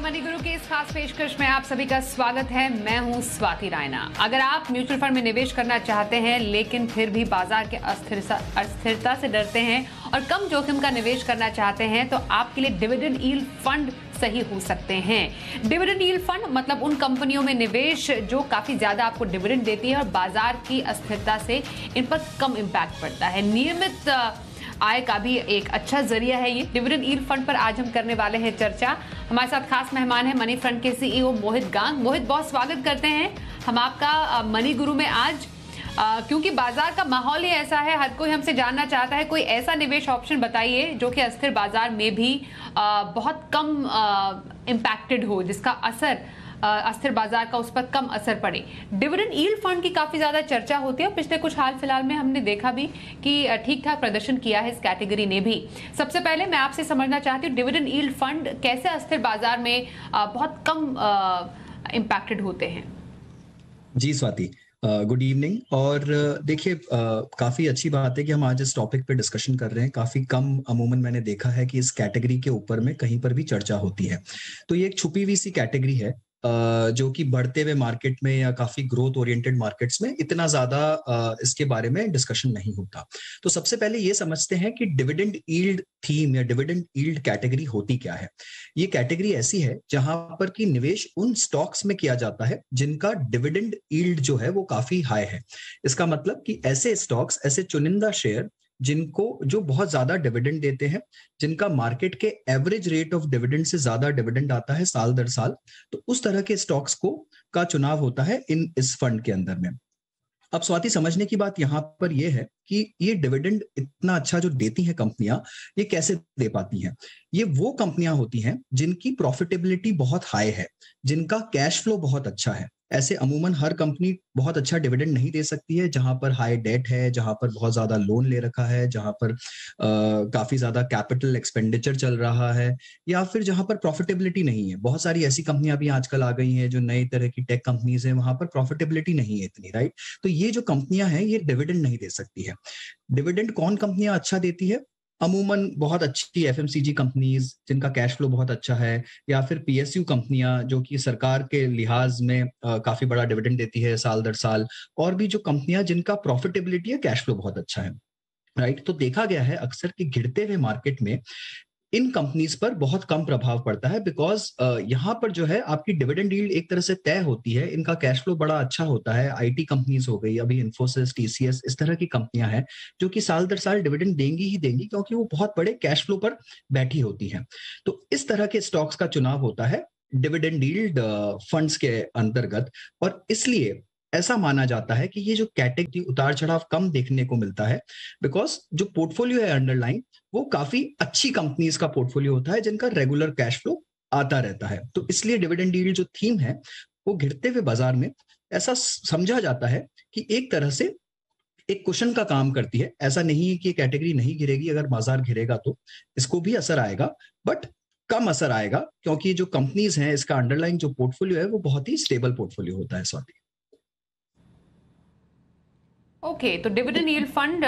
Money गुरु के इस खास पेशकश में आप सभी का स्वागत है। मैं हूँ स्वाति रायना। अगर आप म्यूचुअल फंड में निवेश करना चाहते हैं, लेकिन फिर भी बाज़ार के अस्थिरता से डरते हैं और कम जोखिम का निवेश करना चाहते हैं तो आपके लिए डिविडेंड ईल फंड सही हो सकते हैं। डिविडेंड ईल फंड मतलब उन कंपनियों में निवेश जो काफ़ी ज़्यादा आपको डिविडेंड देती है और बाज़ार की अस्थिरता से इन पर कम इम्पैक्ट पड़ता है। नियमित आय का भी एक अच्छा ज़रिया है। ये डिविडेंड ईल्ड फंड पर आज हम करने वाले हैं चर्चा। हमारे साथ खास मेहमान है मनी फ्रंट के सीईओ मोहित गांग। मोहित बहुत स्वागत करते हैं। हम आपका मनी गुरु में आज आ, क्योंकि बाज़ार का माहौल ही ऐसा है हर कोई हमसे जानना चाहता है। कोई ऐसा निवेश ऑप्शन बताइए जो कि अस्थिर बाज़ार में भी आ, बहुत कम इम्पैक्टेड हो जिसका असर अस्थिर बाज़ार का उस पर कम असर पड़े। डिविडेंड ईल्ड फंड की काफ़ी ज़्यादा चर्चा होती है पिछले कुछ हाल फ़िलहाल में हमने देखा भी कि ठीक ठाक प्रदर्शन किया है इस कैटेगरी ने भी। सबसे पहले मैं आपसे समझना चाहती हूँ, डिविडेंड ईल्ड फंड कैसे अस्थिर बाज़ार में बहुत कम इम्पैक्टेड होते हैं? जी स्वाति गुड इवनिंग और देखिए काफ़ी अच्छी बात है कि हम आज इस टॉपिक पे डिस्कशन कर रहे हैं। काफ़ी कम अमूमन मैंने देखा है कि इस कैटेगरी के ऊपर में कहीं पर भी चर्चा होती है। तो ये एक छुपी हुई सी कैटेगरी है। जो कि बढ़ते हुए मार्केट में या काफ़ी ग्रोथ ओरिएंटेड मार्केट्स में इतना ज़्यादा इसके बारे में डिस्कशन नहीं होता। तो सबसे पहले ये समझते हैं कि डिविडेंड ईल्ड थीम या डिविडेंड ईल्ड कैटेगरी होती क्या है। ये कैटेगरी ऐसी है जहाँ पर कि निवेश उन स्टॉक्स में किया जाता है जिनका डिविडेंड ईल्ड जो है वो काफ़ी हाई है। इसका मतलब कि ऐसे स्टॉक्स ऐसे चुनिंदा शेयर जिनको, जो बहुत ज़्यादा डिविडेंड देते हैं, जिनका मार्केट के एवरेज रेट ऑफ़ डिविडेंड से ज़्यादा डिविडेंड आता है साल दर साल तो उस तरह के स्टॉक्स को, का चुनाव होता है इन, इस फंड के अंदर में। अब स्वाति, समझने की बात यहाँ पर यह है कि ये डिविडेंड इतना अच्छा जो देती हैं कंपनियाँ, ये कैसे दे पाती हैं? ये वो कंपनियाँ होती हैं जिनकी प्रॉफिटेबिलिटी बहुत हाई है, जिनका कैश फ्लो बहुत अच्छा है। ऐसे अमूमन हर कंपनी बहुत अच्छा डिविडेंड नहीं दे सकती है जहाँ पर हाई डेट है जहाँ पर बहुत ज़्यादा लोन ले रखा है जहाँ पर आ, काफ़ी ज़्यादा कैपिटल एक्सपेंडिचर चल रहा है या फिर जहाँ पर प्रॉफिटेबिलिटी नहीं है। बहुत सारी ऐसी कंपनियाँ भी आजकल आ गई हैं जो नई तरह की टेक कंपनीज़ है वहाँ पर प्रॉफिटेबिलिटी नहीं है इतनी राइट तो ये जो कंपनियाँ हैं ये डिविडेंड नहीं दे सकती है। डिविडेंड कौन कंपनियाँ अच्छा देती है? अमूमन बहुत अच्छी एफ़ कंपनीज़ जिनका कैश फ्लो बहुत अच्छा है या फिर पी पीएसयू कंपनियाँ जो कि सरकार के लिहाज में आ, काफ़ी बड़ा डिविडेंड देती है साल दर साल और भी जो कंपनियाँ जिनका प्रॉफिटेबिलिटी या कैश फ्लो बहुत अच्छा है। राइट तो देखा गया है अक्सर कि गिरते हुए मार्केट में इन कंपनीज़ पर बहुत कम प्रभाव पड़ता है बिकॉज़ यहाँ पर जो है आपकी डिविडेंड डील एक तरह से तय होती है, इनका कैश फ्लो बड़ा अच्छा होता है आईटी कंपनीज़ हो गई, अभी इन्फोसिस टीसीएस इस तरह की कंपनियाँ हैं, जो कि साल दर साल डिविडेंड देंगी ही देंगी क्योंकि वो बहुत बड़े कैश फ्लो पर बैठी होती है। तो इस तरह के स्टॉक्स का चुनाव होता है डिविडेंड डील्ड फंड्स के अंतर्गत और इसलिए ऐसा माना जाता है कि ये जो कैटेगरी उतार चढ़ाव कम देखने को मिलता है बिकॉज़ जो पोर्टफोलियो है अंडरलाइन वो काफ़ी अच्छी कंपनीज़ का पोर्टफोलियो होता है, जिनका रेगुलर कैश फ्लो आता रहता है। तो इसलिए डिविडेंड डील जो थीम है, वो घिरते हुए बाज़ार में ऐसा समझा जाता है कि एक तरह से एक क्वेश्चन का काम करती है। ऐसा नहीं है कि कैटेगरी नहीं गिरेगी, अगर बाज़ार घिरेगा तो। इसको भी असर आएगा बट कम असर आएगा, क्योंकि जो कंपनीज़ हैं, इसका अंडरलाइन जो पोर्टफोलियो है, वो बहुत ही स्टेबल पोर्टफोलियो होता है स्वाति ओके तो डिविडेंड यील्ड फंड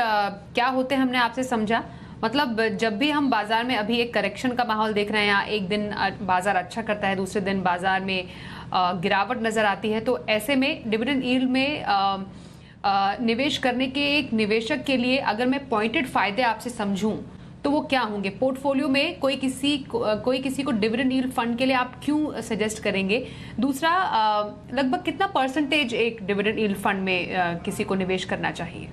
क्या होते हैं हमने आपसे समझा? मतलब जब भी हम बाज़ार में अभी एक करेक्शन का माहौल देख रहे हैं या एक दिन बाज़ार अच्छा करता है, दूसरे दिन बाज़ार में गिरावट नज़र आती है तो ऐसे में डिविडेंड ईल्ड में निवेश करने के एक निवेशक के लिए अगर मैं पॉइंटेड फ़ायदे आपसे समझूं तो वो क्या होंगे? पोर्टफोलियो में कोई किसी को, कोई किसी को डिविडेंड यील्ड फंड के लिए आप क्यों सजेस्ट करेंगे? दूसरा लगभग कितना परसेंटेज एक डिविडेंड यील्ड फंड में किसी को निवेश करना चाहिए?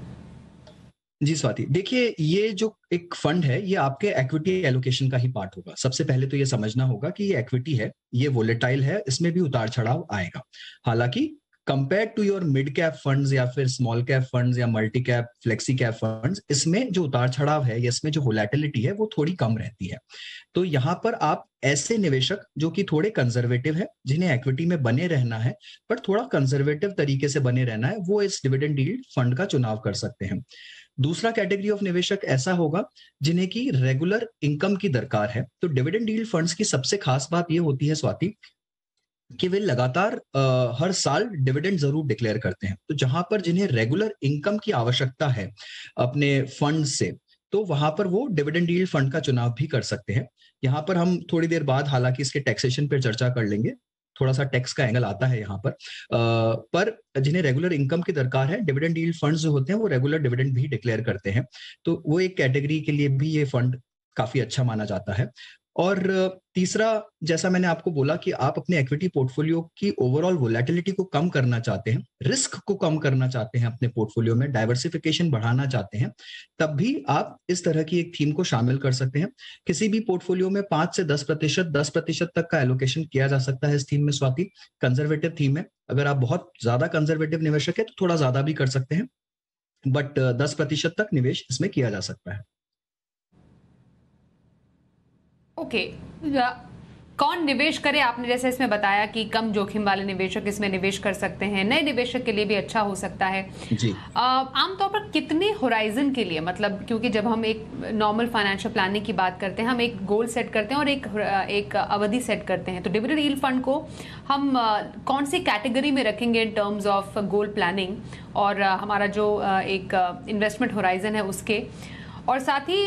जी स्वाति देखिए ये जो एक फंड है ये आपके एक्विटी एलोकेशन का ही पार्ट होगा। सबसे पहले तो ये समझना होगा कि ये एक्विटी है ये वोलेटाइल है इसमें भी उतार चढ़ाव आएगा। हालाँकि compare to your mid cap funds या फिर स्मॉल कैप फंड्स या multi cap flexi cap funds इसमें जो उतार चढ़ाव है या इसमें जो वोलेटिलिटी है वो थोड़ी कम रहती है। तो यहाँ पर आप ऐसे निवेशक जो कि थोड़े कंजर्वेटिव है, जिन्हें इक्विटी में बने रहना है, पर थोड़ा कंजर्वेटिव तरीके से बने रहना है, वो इस डिविडेंड डील फंड का चुनाव कर सकते हैं। दूसरा कैटेगरी ऑफ़ निवेशक ऐसा होगा, जिन्हें की रेगुलर इनकम की दरकार है। तो डिविडेंड डील फंड्स की सबसे खास बात यह होती है, स्वाति कि वे लगातार आ, हर साल डिविडेंड ज़रूर डिक्लेयर करते हैं। तो जहाँ पर जिन्हें रेगुलर इनकम की आवश्यकता है अपने फंड से तो वहाँ पर वो डिविडेंड यील्ड फंड का चुनाव भी कर सकते हैं। यहाँ पर हम थोड़ी देर बाद हालाँकि इसके टैक्सेशन पर चर्चा कर लेंगे। थोड़ा सा टैक्स का एंगल आता है यहाँ पर। आ, पर जिन्हें रेगुलर इनकम की दरकार है डिविडेंड यील्ड फंड्स जो होते हैं वो रेगुलर डिविडेंड भी डिक्लेयर करते हैं। तो वो एक कैटेगरी के लिए भी ये फंड काफ़ी अच्छा माना जाता है। और तीसरा, जैसा मैंने आपको बोला कि आप अपने इक्विटी पोर्टफोलियो की ओवरऑल वोलेटिलिटी को कम करना चाहते हैं रिस्क को कम करना चाहते हैं अपने पोर्टफोलियो में डाइवर्सिफिकेशन बढ़ाना चाहते हैं, तब भी आप इस तरह की एक थीम को शामिल कर सकते हैं। किसी भी पोर्टफोलियो में पाँच से दस प्रतिशत दस प्रतिशत तक का एलोकेशन किया जा सकता है इस थीम में, स्वाति। कंजर्वेटिव थीम है अगर आप बहुत ज़्यादा कंजर्वेटिव निवेशक है तो थोड़ा ज़्यादा भी कर सकते हैं बट दस प्रतिशत तक निवेश इसमें किया जा सकता है। ओके कौन निवेश करे? आपने जैसे इसमें बताया कि कम जोखिम वाले निवेशक इसमें निवेश कर सकते हैं। नए निवेशक के लिए भी अच्छा हो सकता है। आमतौर पर कितने होराइजन के लिए? मतलब क्योंकि जब हम एक नॉर्मल फाइनेंशियल प्लानिंग की बात करते हैं हम एक गोल सेट करते हैं और एक एक अवधि सेट करते हैं। तो डिविडेंड ईल्ड फंड को हम कौन सी कैटेगरी में रखेंगे in terms of goal planning और हमारा जो एक इन्वेस्टमेंट होराइजन है उसके और साथ ही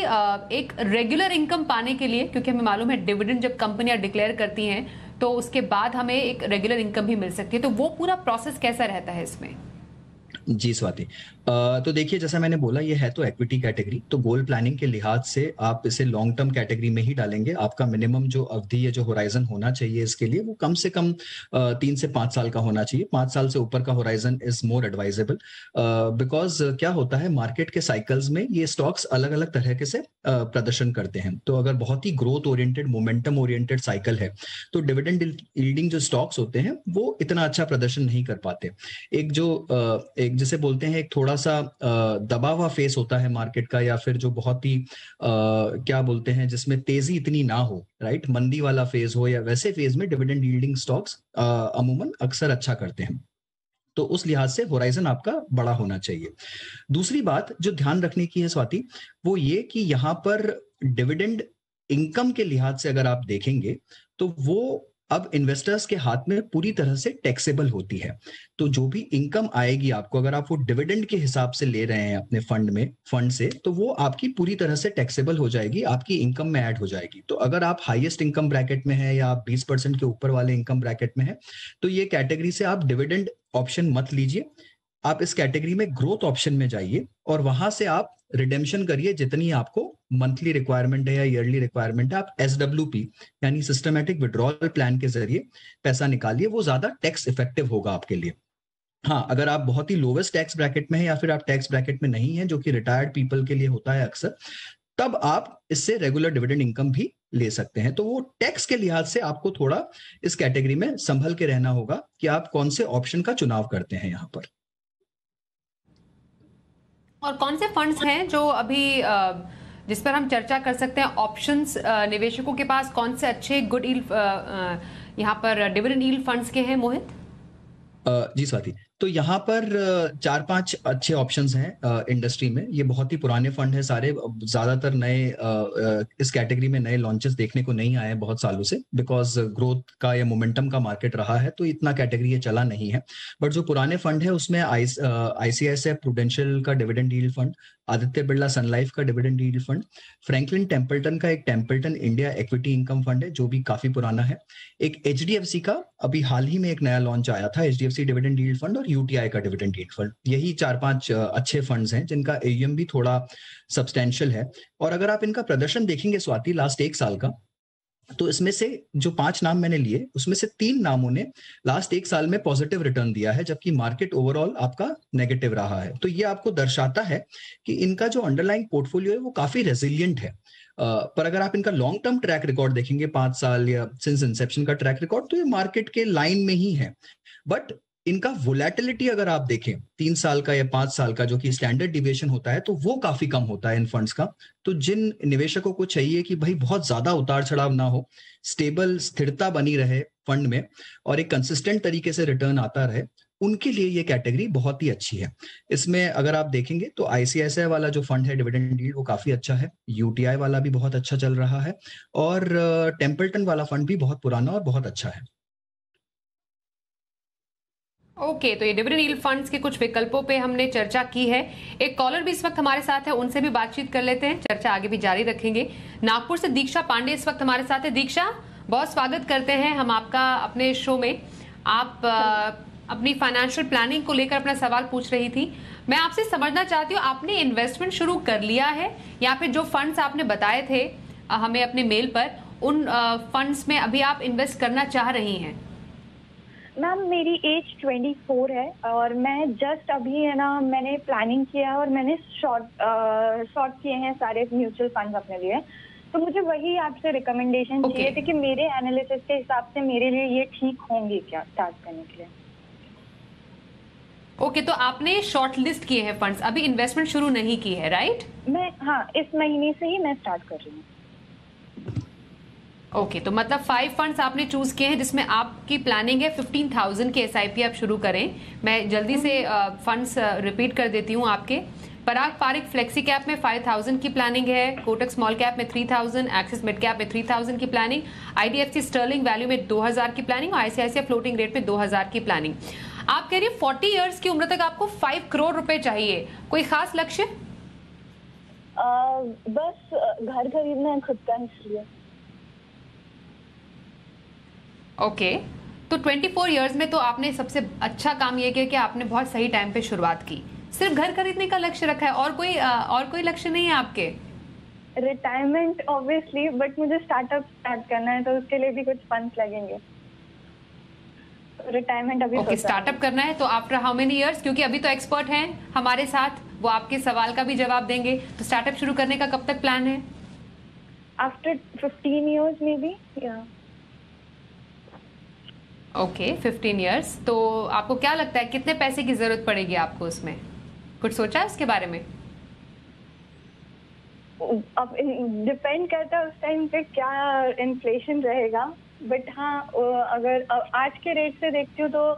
एक रेगुलर इनकम पाने के लिए, क्योंकि हमें मालूम है डिविडेंड जब कंपनियाँ डिक्लेयर करती हैं तो उसके बाद हमें एक रेगुलर इनकम भी मिल सकती है। तो वो पूरा प्रोसेस कैसा रहता है इसमें? जी स्वाति। तो देखिए, जैसा मैंने बोला, ये है तो इक्विटी कैटेगरी तो गोल प्लानिंग के लिहाज से आप इसे लॉन्ग टर्म कैटेगरी में ही डालेंगे। आपका मिनिमम जो अवधि या जो होराइजन होना चाहिए इसके लिए, वो कम से कम तीन से पाँच साल का होना चाहिए। पाँच साल से ऊपर का horizon is more advisable because क्या होता है मार्केट के साइकिल्स में ये स्टॉक्स अलग अलग तरह से प्रदर्शन करते हैं। तो अगर बहुत ही growth oriented momentum oriented cycle है तो डिविडेंड जो स्टॉक्स होते हैं, वो इतना अच्छा प्रदर्शन नहीं कर पाते। एक जो एक जिसे बोलते हैं एक थोड़ा थोड़ा सा दबा हुआ फेस होता है मार्केट का या फिर जो बहुत ही क्या बोलते हैं जिसमें तेज़ी इतनी ना हो राइट मंदी वाला फ़ेज़ हो या वैसे फ़ेज़ में डिविडेंड यील्डिंग स्टॉक्स अमूमन अक्सर अच्छा करते हैं। तो उस लिहाज से होराइजन आपका बड़ा होना चाहिए। दूसरी बात जो ध्यान रखने की है स्वाति, वो ये कि यहाँ पर डिविडेंड इनकम के लिहाज से अगर आप देखेंगे तो वो अब इन्वेस्टर्स के हाथ में पूरी तरह से टैक्सेबल होती है। तो जो भी इनकम आएगी आपको, अगर आप वो डिविडेंड के हिसाब से ले रहे हैं अपने फंड में फंड से तो वो आपकी पूरी तरह से टैक्सेबल हो जाएगी, आपकी इनकम में ऐड हो जाएगी। तो अगर आप हाईएस्ट इनकम ब्रैकेट में है या आप बीस के ऊपर वाले इनकम ब्रैकेट में है तो ये कैटेगरी से आप डिविडेंड ऑप्शन मत लीजिए। आप इस कैटेगरी में ग्रोथ ऑप्शन में जाइए और वहाँ से आप रिडेम्शन करिए जितनी आपको मंथली रिक्वायरमेंट है या ईयरली रिक्वायरमेंट है, आप एस यानी सिस्टमेटिक विड्रॉल प्लान के ज़रिए पैसा निकालिए, वो ज़्यादा टैक्स इफ़ेक्टिव होगा आपके लिए। हाँ अगर आप बहुत ही लोवेस्ट टैक्स ब्रैकेट में है या फिर आप टैक्स ब्रैकेट में नहीं है, जो कि रिटायर्ड पीपल के लिए होता है अक्सर, तब आप इससे रेगुलर डिविडेंड इनकम भी ले सकते हैं। तो वो टैक्स के लिहाज से आपको थोड़ा इस कैटेगरी में संभल के रहना होगा कि आप कौन से ऑप्शन का चुनाव करते हैं यहाँ पर। और कौन से फंड्स हैं जो अभी जिस पर हम चर्चा कर सकते हैं? ऑप्शंस निवेशकों के पास कौन से अच्छे गुड ईल यहाँ पर डिविडेंड ईल फंड्स के हैं, मोहित? जी स्वाति तो यहाँ पर चार पाँच अच्छे ऑप्शंस हैं इंडस्ट्री में। ये बहुत ही पुराने फंड है सारे। ज़्यादातर नए इस कैटेगरी में नए लॉन्चेस देखने को नहीं आए बहुत सालों से बिकॉज़ ग्रोथ का या मोमेंटम का मार्केट रहा है तो इतना कैटेगरी ये चला नहीं है। बट जो पुराने फंड है, उसमें आईसीआईसीआई प्रूडेंशियल का dividend deal fund Aditya Birla Sun Life का डिविडेंड डील फंड फ्रैंकलिन टेम्पल्टन का एक Templeton India equity income fund है, जो भी काफ़ी पुराना है। एक एचडीएफसी का अभी हाल ही में एक नया लॉन्च आया था एच डी डिविडेंड डील फंड और यूटीआई का डिविडेंड डील फंड यही चार पाँच अच्छे फंड्स हैं जिनका एम भी थोड़ा सब्सटेंशियल है। और अगर आप इनका प्रदर्शन देखेंगे स्वाति लास्ट एक साल का तो इसमें से जो पाँच नाम मैंने लिए, उसमें से तीन नामों ने लास्ट एक साल में पॉजिटिव रिटर्न दिया है, जबकि मार्केट ओवरऑल आपका नेगेटिव रहा है। तो ये आपको दर्शाता है कि इनका जो अंडरलाइंग पोर्टफोलियो है, वो काफ़ी रेजिलियंट है। पर अगर आप इनका लॉन्ग टर्म ट्रैक रिकॉर्ड देखेंगे, पाँच साल या सिंस इंसेप्शन का ट्रैक रिकॉर्ड तो ये मार्केट के लाइन में ही है। बट इनका वोलेटिलिटी अगर आप देखें, तीन साल का या पाँच साल का जो कि स्टैंडर्ड डिविएशन होता है तो वो काफ़ी कम होता है इन फंड्स का। तो जिन निवेशकों को चाहिए कि भाई बहुत ज़्यादा उतार चढ़ाव ना हो स्टेबल स्थिरता बनी रहे फंड में और एक कंसिस्टेंट तरीके से रिटर्न आता रहे, उनके लिए ये कैटेगरी बहुत ही अच्छी है। इसमें अगर आप देखेंगे तो आईसीआईसीआई वाला जो फंड है डिविडेंड डील वो काफ़ी अच्छा है। यूटीआई वाला भी बहुत अच्छा चल रहा है और टेम्पल्टन वाला फंड भी बहुत पुराना और बहुत अच्छा है। ओके okay, तो ये डिविडेंड यील्ड फंड्स के कुछ विकल्पों पे हमने चर्चा की है। एक कॉलर भी इस वक्त हमारे साथ है उनसे भी बातचीत कर लेते हैं। चर्चा आगे भी जारी रखेंगे। नागपुर से दीक्षा पांडे इस वक्त हमारे साथ है। दीक्षा बहुत स्वागत करते हैं हम आपका अपने शो में। आप आ, अपनी फाइनेंशियल प्लानिंग को लेकर अपना सवाल पूछ रही थी। मैं आपसे समझना चाहती हूँ आपने इन्वेस्टमेंट शुरू कर लिया है या फिर जो फंड्स आपने बताए थे हमें अपने मेल पर उन फंड्स में अभी आप इन्वेस्ट करना चाह रही हैं? मैम मेरी एज 24 है और मैं जस्ट अभी है ना मैंने प्लानिंग किया है और मैंने शॉर्ट शॉर्ट किए हैं सारे म्यूचुअल फंड्स अपने लिए। तो मुझे वही आपसे रिकमेंडेशन okay. चाहिए थे कि मेरे एनालिसिस के हिसाब से मेरे लिए ये ठीक होंगे क्या स्टार्ट करने के लिए। ओके okay, तो आपने शॉर्ट लिस्ट किए हैं फंड्स अभी इन्वेस्टमेंट शुरू नहीं की है राइट मैं हाँ इस महीने से ही मैं स्टार्ट कर रही हूँ। ओके okay, तो मतलब फाइव फंड्स आपने चूज़ किए हैं जिसमें आपकी प्लानिंग है फिफ्टीन थाउज़ेंड के एस आप शुरू करें। मैं जल्दी से फंड्स रिपीट कर देती हूँ आपके। पराग पारिक फ्लेक्सी कैप में फाइव थाउज़ेंड की प्लानिंग है कोटक स्मॉल कैप में three thousand Axis mid cap में थ्री थाउज़ेंड की प्लानिंग आईडीएफसी स्टर्लिंग वैल्यू में दो हज़ार की प्लानिंग और आईसीआईसीआई फ्लोटिंग रेट में दो हज़ार की प्लानिंग आप कह रही है फोर्टी ईयर्स की उम्र तक आपको फाइव करोड़ रुपए चाहिए। कोई खास लक्ष्य? बस घर खरीदना है खुद का इसलिए ओके okay. तो 24 इयर्स में तो आपने सबसे अच्छा काम ये किया कि आपने बहुत सही टाइम पे शुरुआत की। सिर्फ़ घर खरीदने का लक्ष्य रखा है? और कोई और कोई लक्ष्य नहीं है आपके? रिटायरमेंट ऑब्वियसली बट मुझे स्टार्टअप स्टार्ट करना है तो उसके लिए भी कुछ फंड्स लगेंगे। रिटायरमेंट अभी ओके स्टार्टअप करना है तो आफ्टर हाउ मेनी इयर्स क्योंकि अभी तो एक्सपर्ट हैं हमारे साथ वो आपके सवाल का भी जवाब देंगे। तो स्टार्टअप शुरू करने का कब तक प्लान है? After fifteen years may be या ओके फिफ्टीन ईयर्स तो आपको क्या लगता है कितने पैसे की ज़रूरत पड़ेगी आपको उसमें? कुछ सोचा है उसके बारे में? अब डिपेंड करता है उस टाइम पे क्या इन्फ्लेशन रहेगा। बट हाँ अगर आज के रेट से देखती हूँ तो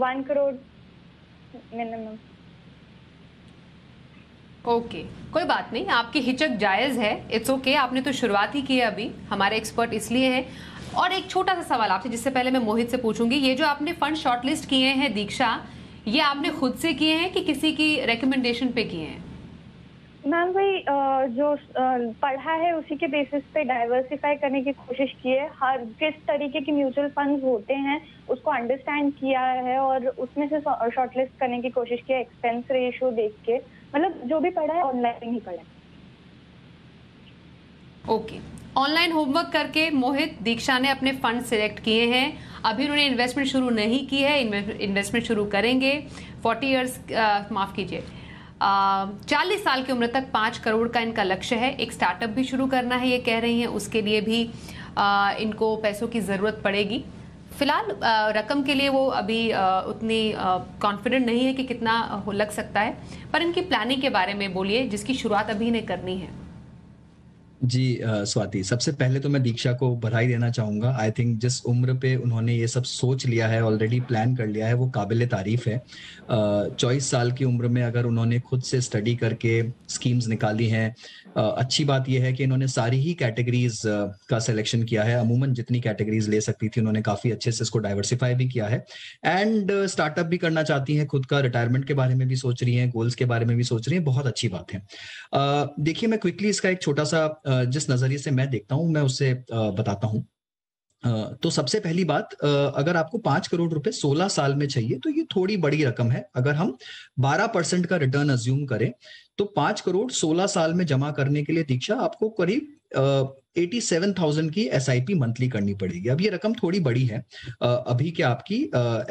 one crore minimum okay okay. कोई बात नहीं आपकी हिचक जायज़ है। इट्स ओके okay, आपने तो शुरुआत ही की है अभी। हमारे एक्सपर्ट इसलिए हैं। और एक छोटा सा सवाल आपसे जिससे पहले मैं मोहित से पूछूँगी। ये जो आपने फंड शॉर्टलिस्ट किए हैं दीक्षा ये आपने खुद से किए हैं कि किसी की रिकमेंडेशन पे किए हैं? मैम भाई जो पढ़ा है उसी के बेसिस पे डाइवर्सिफाई करने की कोशिश की है। हर किस तरीके के म्यूचुअल फंड्स होते हैं उसको अंडरस्टैंड किया है और उसमें से शॉर्टलिस्ट करने की कोशिश की है एक्सपेंस रेशियो देख के। मतलब जो भी पढ़ा है ऑनलाइन ही पढ़ा है। ओके ऑनलाइन होमवर्क करके मोहित दीक्षा ने अपने फंड सिलेक्ट किए हैं। अभी उन्होंने इन्वेस्टमेंट शुरू नहीं की है इन्वेस्टमेंट शुरू करेंगे। फोर्टी ईयर्स माफ़ कीजिए। चालीस साल की उम्र तक पाँच करोड़ का इनका लक्ष्य है। एक स्टार्टअप भी शुरू करना है ये कह रही हैं। उसके लिए भी आ, इनको पैसों की ज़रूरत पड़ेगी। फ़िलहाल रकम के लिए वो अभी आ, उतनी कॉन्फिडेंट नहीं है कि कितना लग सकता है। पर इनकी प्लानिंग के बारे में बोलिए जिसकी शुरुआत अभी इन्हें करनी है। जी स्वाति, सबसे पहले तो मैं दीक्षा को बधाई देना चाहूँगा। आई थिंक जिस उम्र पे उन्होंने ये सब सोच लिया है ऑलरेडी प्लान कर लिया है, वो काबिल तारीफ़ है। चौबीस साल की उम्र में अगर उन्होंने खुद से स्टडी करके स्कीम्स निकाली हैं अच्छी बात यह है कि इन्होंने सारी ही कैटेगरीज का सिलेक्शन किया है। अमूमन जितनी कैटेगरीज ले सकती थी, उन्होंने काफ़ी अच्छे से इसको डाइवर्सिफाई भी किया है। एंड स्टार्टअप भी करना चाहती हैं, खुद का रिटायरमेंट के बारे में भी सोच रही हैं गोल्स के बारे में भी सोच रही हैं, बहुत अच्छी बात है। देखिए मैं क्विकली इसका एक छोटा सा जिस नज़रिए से मैं देखता हूँ, मैं उससे बताता हूँ। तो सबसे पहली बात अगर आपको पाँच करोड़ रुपए सोलह साल में चाहिए तो ये थोड़ी बड़ी रकम है। अगर हम बारह परसेंट का रिटर्न अज्यूम करें तो पाँच करोड़ सोलह साल में जमा करने के लिए दीक्षा आपको करीब एटी सेवन थाउज़ेंड की एस आई पी मंथली करनी पड़ेगी। अब ये रकम थोड़ी बड़ी है अभी के आपकी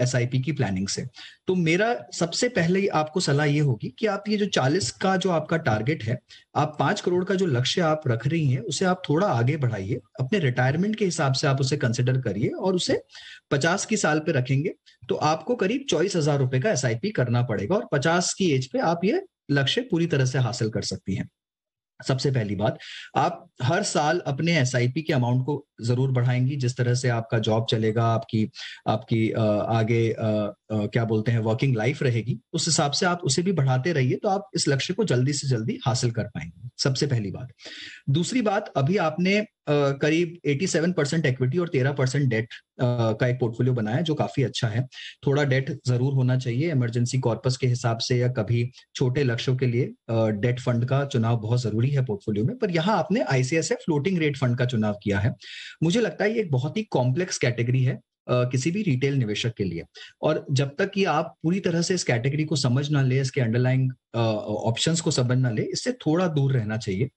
एस आई पी की प्लानिंग से। तो मेरा सबसे पहले आपको सलाह ये होगी कि आप ये जो चालीस का जो आपका टारगेट है, आप पाँच करोड़ का जो लक्ष्य आप रख रही हैं, उसे आप थोड़ा आगे बढ़ाइए, अपने रिटायरमेंट के हिसाब से आप उसे कंसिडर करिए और उसे पचास की साल पे रखेंगे तो आपको करीब चौबीस हज़ार रुपए का एस आई पी करना पड़ेगा और पचास की एज पे आप ये लक्ष्य पूरी तरह से हासिल कर सकती हैं। सबसे पहली बात, आप हर साल अपने एसआईपी के अमाउंट को ज़रूर बढ़ाएँगी। जिस तरह से आपका जॉब चलेगा, आपकी आपकी आगे क्या बोलते हैं वर्किंग लाइफ रहेगी, उस हिसाब से आप उसे भी बढ़ाते रहिए तो आप इस लक्ष्य को जल्दी से जल्दी हासिल कर पाएँगे। सबसे पहली बात। दूसरी बात, अभी आपने करीब 87 परसेंट इक्विटी और 13 परसेंट डेट का एक पोर्टफोलियो बनाया जो काफ़ी अच्छा है। थोड़ा डेट ज़रूर होना चाहिए इमरजेंसी कॉर्पस के हिसाब से या कभी छोटे लक्ष्यों के लिए डेट फंड का चुनाव बहुत ज़रूरी है पोर्टफोलियो में, पर यहाँ आपने आईसीआईसीआई फ्लोटिंग रेट फंड का चुनाव किया है। मुझे लगता है ये एक बहुत ही कॉम्प्लेक्स कैटेगरी है किसी भी रिटेल निवेशक के लिए। और जब तक कि आप पूरी तरह से इस कैटेगरी को समझ ना ले, इसके अंडरलाइंग ऑप्शंस को समझ ना ले, इससे थोड़ा दूर रहना चाहिए।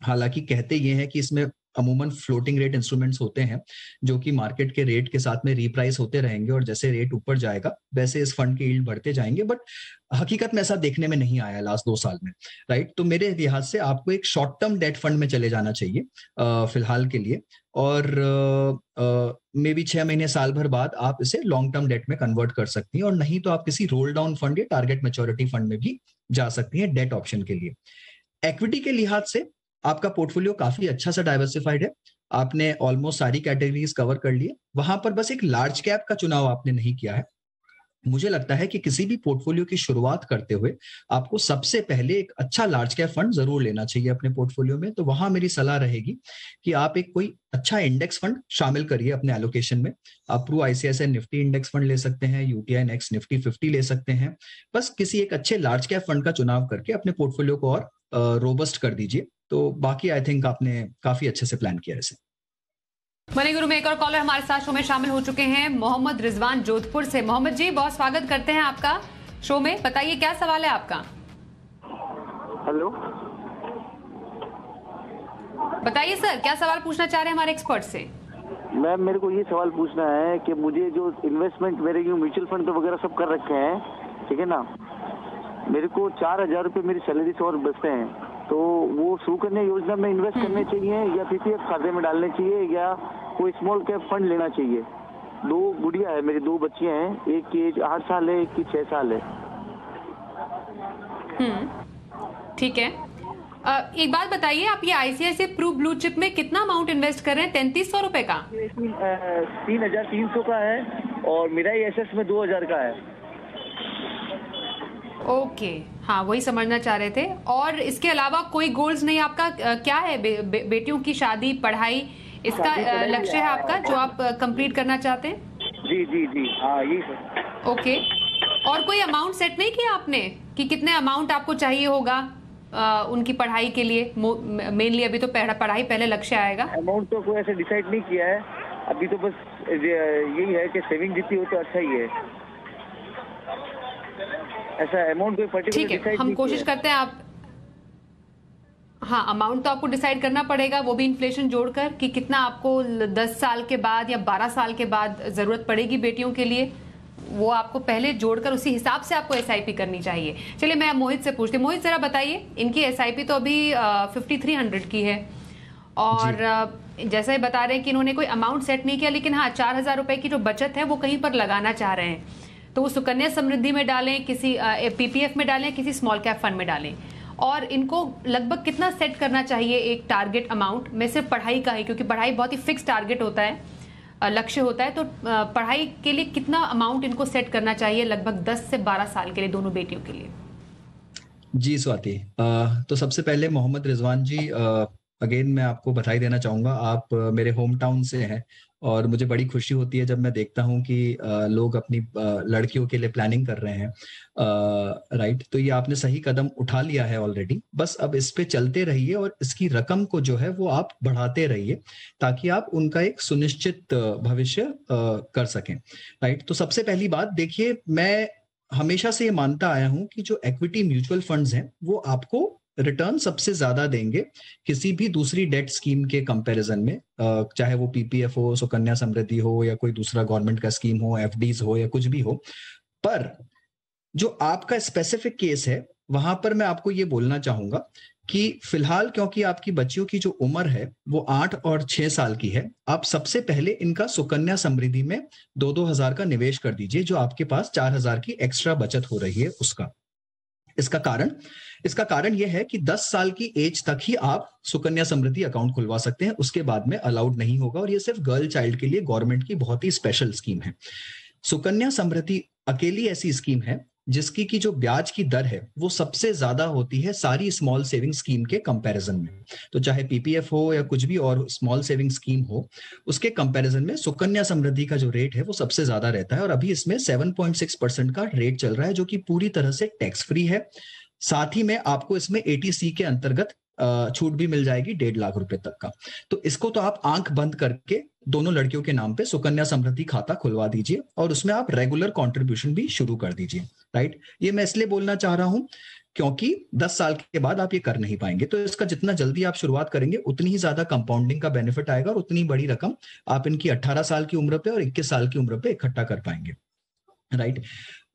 हालाँकि कहते ये हैं कि इसमें अमूमन फ्लोटिंग रेट इंस्ट्रूमेंट्स होते हैं, जो कि मार्केट के रेट के साथ में रिप्राइस होते रहेंगे और जैसे रेट ऊपर जाएगा, वैसे इस फंड के ईल्ड बढ़ते जाएँगे बट हकीकत में ऐसा देखने में नहीं आया लास्ट दो साल में राइट तो मेरे लिहाज से आपको एक शॉर्ट टर्म डेट फंड में चले जाना चाहिए फ़िलहाल के लिए, और मे बी छह महीने साल भर बाद आप इसे लॉन्ग टर्म डेट में कन्वर्ट कर सकती हैं, और नहीं तो आप किसी रोल डाउन फंड या टारगेट मेच्योरिटी फंड में भी जा सकती हैं डेट ऑप्शन के लिए। एक्विटी के लिहाज से आपका पोर्टफोलियो काफ़ी अच्छा सा डाइवर्सिफाइड है। आपने ऑलमोस्ट सारी कैटेगरीज कवर कर लिए। वहाँ पर बस एक लार्ज कैप का चुनाव आपने नहीं किया है। मुझे लगता है कि किसी भी पोर्टफोलियो की शुरुआत करते हुए आपको सबसे पहले एक अच्छा लार्ज कैप फंड ज़रूर लेना चाहिए अपने पोर्टफोलियो में। तो वहाँ मेरी सलाह रहेगी कि आप एक कोई अच्छा इंडेक्स फंड शामिल करिए अपने एलोकेशन में। आप Pru ICICI Nifty index fund ले सकते हैं यूटीआई नेक्स्ट निफ्टी फिफ्टी ले सकते हैं। बस किसी एक अच्छे लार्ज कैप फंड का चुनाव करके अपने पोर्टफोलियो को और रोबस्ट कर दीजिए। तो बाकी आई थिंक आपने काफ़ी अच्छे से प्लान किया इसे। मनी गुरु में एक और कॉलर हमारे साथ शो में शामिल हो चुके हैं मोहम्मद रिजवान जोधपुर से। मोहम्मद जी बहुत स्वागत करते हैं आपका शो में। बताइए क्या सवाल है आपका? हेलो बताइए सर क्या सवाल पूछना चाह रहे हैं हमारे एक्सपर्ट से? मैम मेरे को ये सवाल पूछना है कि मुझे जो इन्वेस्टमेंट मेरे म्यूचुअल फंड तो वगैरह सब कर रखे हैं ठीक है ना? मेरे को चार हज़ार रुपये मेरी सैलरी से और बचते हैं। तो वो सुकन्या योजना में इन्वेस्ट करने हम्म। चाहिए या पीपीएफ खाते में डालने चाहिए या कोई स्मॉल कैप फंड लेना चाहिए? दो गुड़िया है मेरी दो बच्चियाँ हैं। एक की एज आठ साल है एक की छह साल है। हम्म। ठीक है। आ, एक बात बताइए आप ये आईसीआईसी प्रू ब्लू चिप में कितना अमाउंट इन्वेस्ट कर रहे हैं? तैंतीस सौ रूपए का? तीन हज़ार तीन सौ का है और मेरा एस में दो हज़ार का है। ओके। हाँ वही समझना चाह रहे थे। और इसके अलावा कोई गोल्स नहीं आपका? क्या है बे, बे, बेटियों की शादी पढ़ाई? इसका लक्ष्य है आपका जो आप कंप्लीट करना चाहते हैं? जी जी जी। हाँ यही सर ओके। और कोई अमाउंट सेट नहीं किया आपने? कि कितने अमाउंट आपको चाहिए होगा आ, उनकी पढ़ाई के लिए? मेनली अभी तो पढ़ाई पहले लक्ष्य आएगा। अमाउंट तो कोई ऐसे डिसाइड नहीं किया है। अभी तो बस यही है कि सेविंग जितनी हो तो अच्छा ही है। ऐसा अमाउंट कोई पर्टिकुलर ठीक है हम कोशिश करते हैं आप हाँ अमाउंट तो आपको डिसाइड करना पड़ेगा वो भी इन्फ्लेशन जोड़कर कि कितना आपको 10 साल के बाद या 12 साल के बाद ज़रूरत पड़ेगी बेटियों के लिए वो आपको पहले जोड़कर उसी हिसाब से आपको एसआईपी करनी चाहिए। चलिए मैं मोहित से पूछती हूँ। मोहित जरा बताइए इनकी एसआईपी तो अभी फिफ्टी थ्री हंड्रेड की है। और जैसा ही बता रहे हैं कि इन्होंने कोई अमाउंट सेट नहीं किया लेकिन हाँ चार हज़ार रुपए की जो बचत है वो कहीं पर लगाना चाह रहे हैं। तो वो सुकन्या समृद्धि में डालें, किसी पीपीएफ में डालें, किसी स्मॉल कैप फंड में डालें। और इनको लगभग कितना सेट करना चाहिए एक टारगेट अमाउंट में सिर्फ़ पढ़ाई का ही, क्योंकि पढ़ाई बहुत ही फिक्स टारगेट होता है लक्ष्य होता है। तो पढ़ाई के लिए कितना अमाउंट इनको सेट करना चाहिए लगभग 10 से 12 साल के लिए, दोनों बेटियों के लिए? जी, स्वाति। तो सबसे पहले मोहम्मद रिजवान जी अगेन मैं आपको बधाई देना चाहूँगा। आप मेरे होम टाउन से हैं और मुझे बड़ी खुशी होती है जब मैं देखता हूँ कि लोग अपनी लड़कियों के लिए प्लानिंग कर रहे हैं। राइट तो ये आपने सही कदम उठा लिया है ऑलरेडी बस अब इस पे चलते रहिए और इसकी रकम को जो है वो आप बढ़ाते रहिए ताकि आप उनका एक सुनिश्चित भविष्य कर सकें। राइट तो सबसे पहली बात, देखिए, मैं हमेशा से ये मानता आया हूँ कि जो इक्विटी म्यूचुअल फंड्स हैं, वो आपको रिटर्न सबसे ज़्यादा देंगे किसी भी दूसरी डेट स्कीम के कंपैरिजन में चाहे वो पीपीएफ हो, सुकन्या समृद्धि हो, या कोई दूसरा गवर्नमेंट का स्कीम हो एफ़ हो, या कुछ भी हो। पर जो आपका स्पेसिफिक केस है, वहाँ पर मैं आपको ये बोलना चाहूँगा कि फ़िलहाल क्योंकि आपकी बच्चियों की जो उम्र है, वो आठ और छह साल की है, आप सबसे पहले इनका सुकन्या समृद्धि में दो दो हज़ार का निवेश कर दीजिए, जो आपके पास चार हज़ार की एक्स्ट्रा बचत हो रही है उसका। इसका कारण? इसका कारण यह है कि 10 साल की एज तक ही आप सुकन्या समृद्धि अकाउंट खुलवा सकते हैं। उसके बाद में अलाउड नहीं होगा और ये सिर्फ़ गर्ल चाइल्ड के लिए गवर्नमेंट की बहुत ही स्पेशल स्कीम है। सुकन्या समृद्धि अकेली ऐसी स्कीम है जिसकी की जो ब्याज की दर है, वो सबसे ज़्यादा होती है सारी स्मॉल सेविंग स्कीम के कंपैरिजन में। तो चाहे पीपीएफ हो या कुछ भी और स्मॉल सेविंग स्कीम हो, उसके कंपैरिजन में सुकन्या समृद्धि का जो रेट है, वो सबसे ज़्यादा रहता है और अभी इसमें 7.6 परसेंट का रेट चल रहा है, जो कि पूरी तरह से टैक्स फ्री है। साथ ही में आपको इसमें एटीसी के अंतर्गत छूट भी मिल जाएगी डेढ़ लाख रुपए तक का। तो इसको तो आप आँख बंद करके दोनों लड़कियों के नाम पे सुकन्या समृद्धि खाता खुलवा दीजिए और उसमें आप रेगुलर कंट्रीब्यूशन भी शुरू कर दीजिए राइट ये मैं इसलिए बोलना चाह रहा हूँ क्योंकि 10 साल के बाद आप ये कर नहीं पाएँगे। तो इसका जितना जल्दी आप शुरुआत करेंगे, उतनी ही ज़्यादा कंपाउंडिंग का बेनिफिट आएगा और उतनी बड़ी रकम आप इनकी 18 साल की उम्र पे और 21 साल की उम्र पे इकट्ठा कर पाएँगे राइट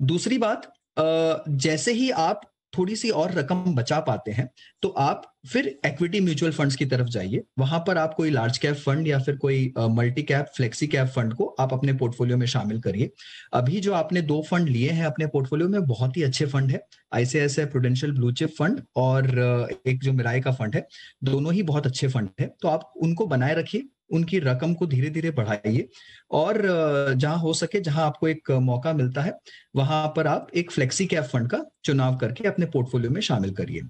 दूसरी बात जैसे ही आप थोड़ी सी और रकम बचा पाते हैं तो आप फिर इक्विटी म्यूचुअल फंड्स की तरफ़ जाइए। वहाँ पर आप कोई लार्ज कैप फंड या फिर कोई multi cap flexi cap fund को आप अपने पोर्टफोलियो में शामिल करिए। अभी जो आपने दो फंड लिए हैं अपने पोर्टफोलियो में, बहुत ही अच्छे फंड है। ICICI Prudential blue chip fund और एक जो मिराई का फंड है, दोनों ही बहुत अच्छे फंड है। तो आप उनको बनाए रखिए। उनकी रकम को धीरे धीरे बढ़ाइए और जहाँ हो सके, जहाँ आपको एक मौका मिलता है, वहाँ पर आप एक फ्लेक्सी कैप फंड का चुनाव करके अपने पोर्टफोलियो में शामिल करिए।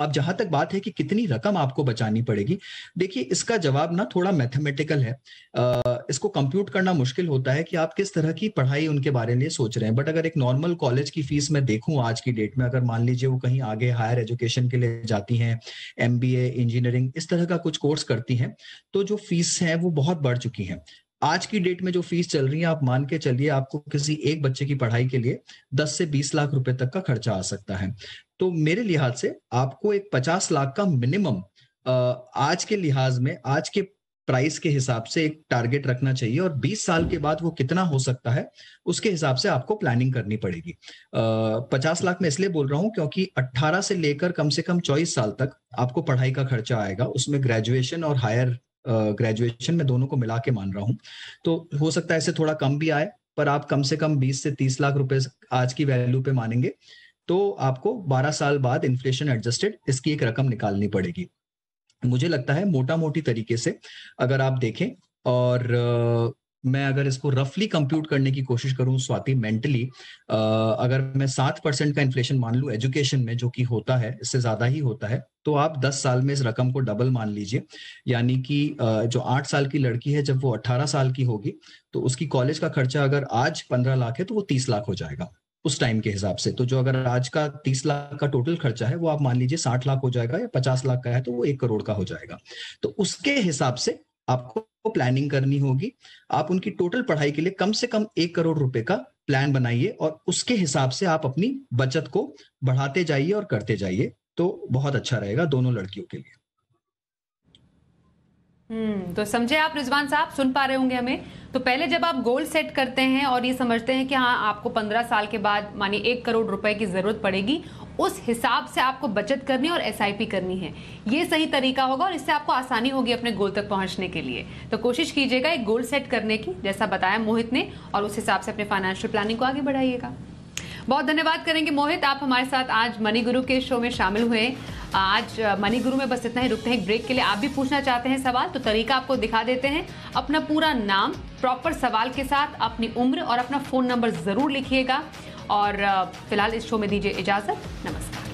अब जहाँ तक बात है कि कितनी रकम आपको बचानी पड़ेगी देखिए इसका जवाब ना थोड़ा मैथमेटिकल है। आ, इसको कंप्यूट करना मुश्किल होता है कि आप किस तरह की पढ़ाई उनके बारे में सोच रहे हैं। बट अगर एक नॉर्मल कॉलेज की फ़ीस में देखूँ आज की डेट में अगर मान लीजिए वो कहीं आगे हायर एजुकेशन के लिए जाती हैं एम इंजीनियरिंग इस तरह का कुछ कोर्स करती हैं तो जो फ़ीस है वो बहुत बढ़ चुकी है। आज की डेट में जो फ़ीस चल रही है आप मान के चलिए आपको किसी एक बच्चे की पढ़ाई के लिए 10 से 20 लाख रुपए तक का खर्चा आ सकता है। तो मेरे लिहाज से आपको एक 50 लाख का मिनिमम आज के लिहाज में, आज के प्राइस के हिसाब से एक टारगेट रखना चाहिए और 20 साल के बाद वो कितना हो सकता है, उसके हिसाब से आपको प्लानिंग करनी पड़ेगी। पचास लाख में इसलिए बोल रहा हूँ क्योंकि 18 से लेकर कम से कम 24 साल तक आपको पढ़ाई का खर्चा आएगा, उसमें ग्रेजुएशन और हायर ग्रेजुएशन में दोनों को मिला के मान रहा हूँ। तो हो सकता है इससे थोड़ा कम भी आए, पर आप कम से कम 20 से 30 लाख रुपए आज की वैल्यू पे मानेंगे। तो आपको 12 साल बाद इन्फ्लेशन एडजस्टेड इसकी एक रकम निकालनी पड़ेगी। मुझे लगता है मोटा मोटी तरीके से अगर आप देखें और मैं अगर इसको रफली कंप्यूट करने की कोशिश करूँ स्वाति मेंटली अगर मैं सात परसेंट का इन्फ्लेशन मान लू एजुकेशन में जो कि होता है, इससे ज़्यादा ही होता है तो आप दस साल में इस रकम को डबल मान लीजिए। यानी कि जो आठ साल की लड़की है जब वो अट्ठारह साल की होगी तो उसकी कॉलेज का खर्चा अगर आज पंद्रह लाख है तो वो तीस लाख हो जाएगा। उस टाइम के हिसाब से। तो जो अगर आज का तीस लाख का टोटल खर्चा है, वो आप मान लीजिए साठ लाख हो जाएगा या पचास लाख का है तो वो एक करोड़ का हो जाएगा। तो उसके हिसाब से आपको प्लानिंग करनी होगी। आप उनकी टोटल पढ़ाई के लिए कम से कम एक करोड़ रुपए का प्लान बनाइए और उसके हिसाब से आप अपनी बचत को बढ़ाते जाइए और करते जाइए। तो बहुत अच्छा रहेगा दोनों लड़कियों के लिए। हम्म तो समझे आप रिजवान साहब? सुन पा रहे होंगे हमें। तो पहले जब आप गोल सेट करते हैं और ये समझते हैं कि हाँ आपको पंद्रह साल के बाद, मानिए एक करोड़ रुपए की ज़रूरत पड़ेगी, उस हिसाब से आपको बचत करनी और एसआईपी करनी है। ये सही तरीका होगा और इससे आपको आसानी होगी अपने गोल तक पहुँचने के लिए। तो कोशिश कीजिएगा एक गोल सेट करने की, जैसा बताया मोहित ने, और उस हिसाब से अपने फाइनेंशियल प्लानिंग को आगे बढ़ाइएगा। बहुत धन्यवाद करेंगे मोहित। आप हमारे साथ आज मनी गुरु के शो में शामिल हुए आज मनी गुरु में बस इतना ही, रुकते हैं ब्रेक के लिए आप भी पूछना चाहते हैं सवाल तो तरीका आपको दिखा देते हैं। अपना पूरा नाम प्रॉपर सवाल के साथ, अपनी उम्र और अपना फ़ोन नंबर ज़रूर लिखिएगा। और फ़िलहाल इस शो में दीजिए इजाज़त। नमस्कार।